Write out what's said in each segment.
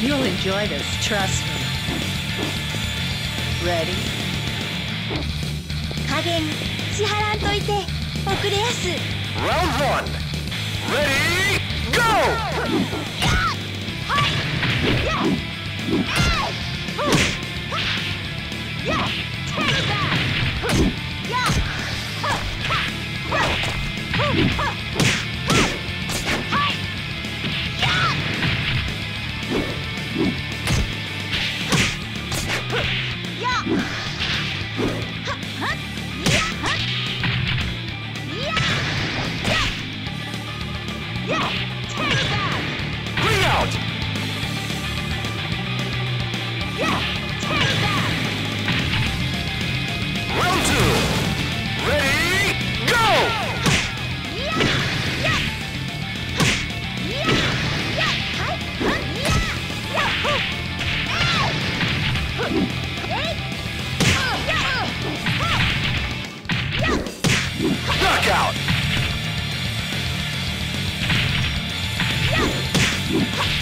You'll enjoy this, trust me. Ready? 加減支払んといて遅れやす Round one. Ready, go! Three Round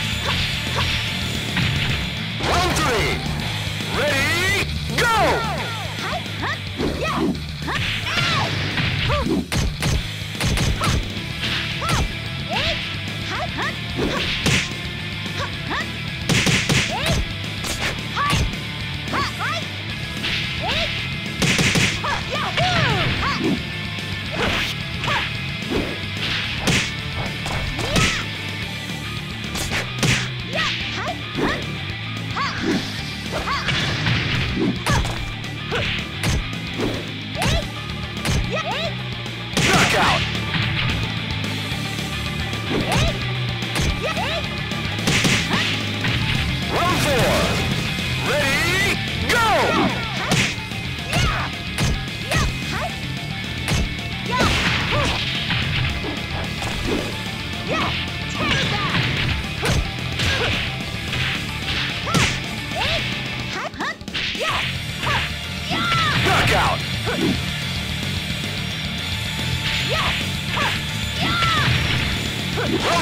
Ha!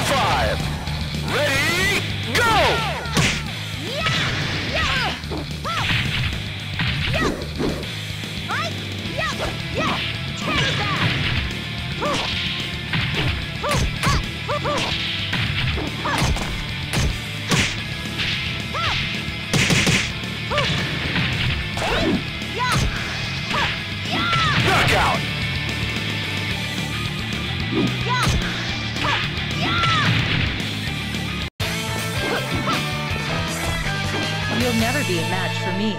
Five. Never be a match for me.